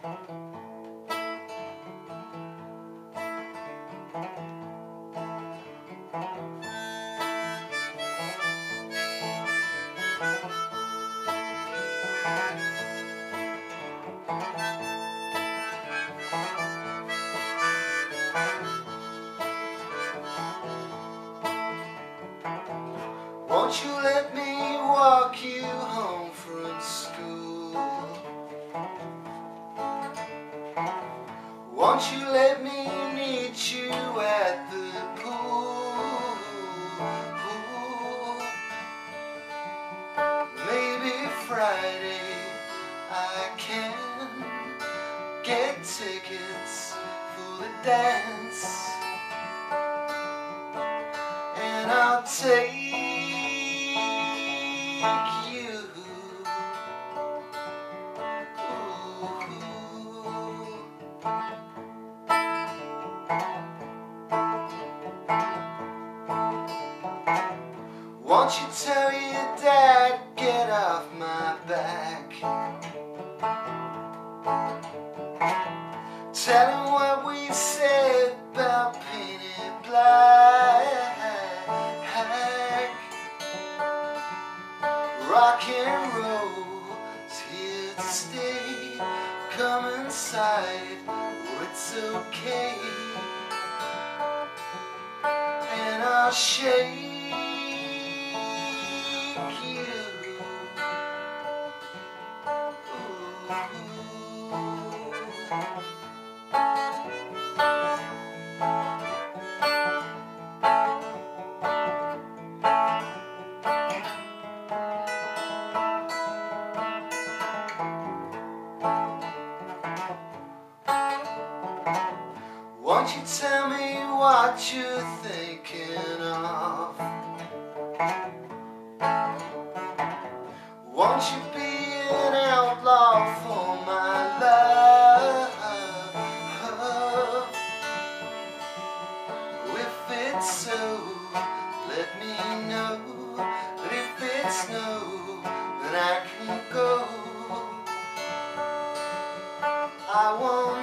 Won't you let me walk you home Won't you let me meet you at the pool? Maybe Friday I can get tickets for the dance and I'll take Won't you tell your dad, get off my back? Tell him what we said about painted black. Rock and roll's here to stay. Come inside, it's okay. And I'll shake Won't you tell me what you're thinking of? Won't you it's so, let me know. But if it's no, then I can go. I won't.